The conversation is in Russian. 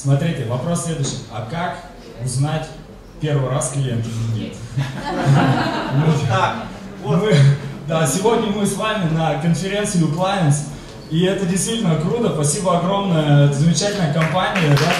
Смотрите, вопрос следующий. А как узнать первый раз клиент или нет? Вот так. Вот. Мы- да, сегодня мы с вами на конференции у Clients, и это действительно круто. Спасибо огромное, это замечательная компания, да.